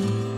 Bye.